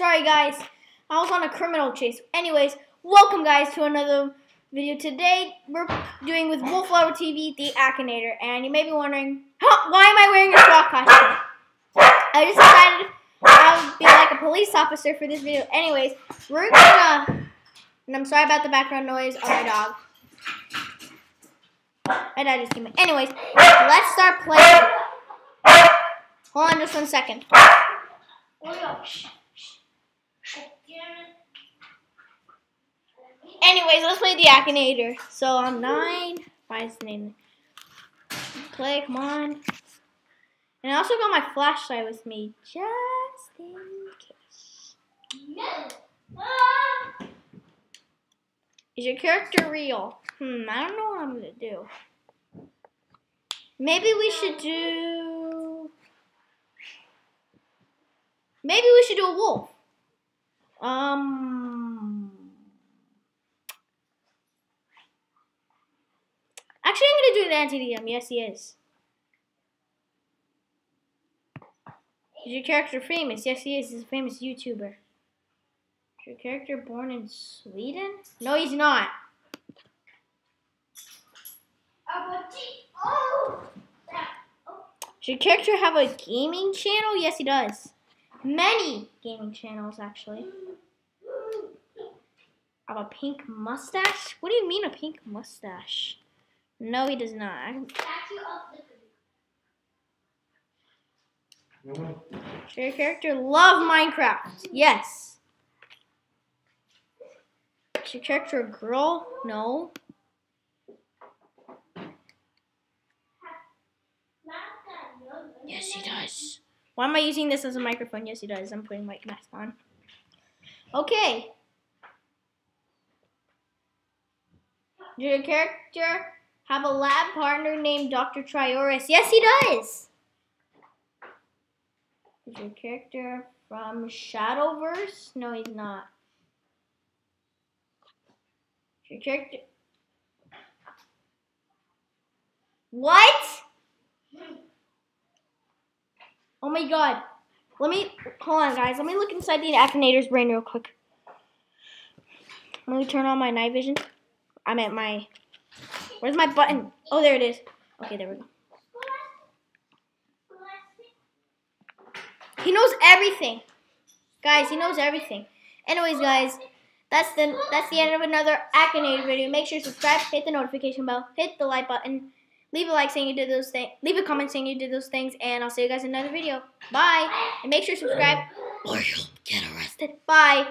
Sorry, guys. I was on a criminal chase. Anyways, welcome, guys, to another video. Today, we're doing with Wolf LoverTV, The Akinator. And you may be wondering, why am I wearing a SWAT costume? I just decided I would be like a police officer for this video. Anyways, we're gonna... And I'm sorry about the background noise of my dog. My dad just came in. Anyways, let's start playing. Hold on just one second. Oh Anyways, let's play the Akinator. So I'm nine. The name? Play, come on. And I also got my flashlight with me, just in case. Is your character real? Hmm, I don't know what I'm gonna do. Maybe we should do. Maybe we should do a wolf. Um. Actually, I'm gonna do an DanTDM. Yes, he is. Is your character famous? Yes, he is. He's a famous YouTuber. Is your character born in Sweden? No, he's not. Does your character have a gaming channel? Yes, he does. Many gaming channels, actually. Have a pink mustache? What do you mean a pink mustache? No, he does not. Does your character love Minecraft? Yes. Is your character a girl? No. Yes, he does. Why am I using this as a microphone? Yes, he does. I'm putting my mask on. Okay. Does your character have a lab partner named Dr. Trayaurus? Yes, he does. Is your character from Shadowverse? No, he's not. Is your character... What? Oh my god. Let me, hold on guys. Let me look inside the Akinator's brain real quick. Let me turn on my night vision. I'm at my, where's my button? Oh, there it is. Okay, there we go. He knows everything. Guys, he knows everything. Anyways, guys, that's the that's the end of another Akinator video. Make sure to subscribe, hit the notification bell, hit the like button. Leave a like saying you did those things. Leave a comment saying you did those things, and I'll see you guys in another video. Bye, and make sure to subscribe or you'll get arrested. Bye.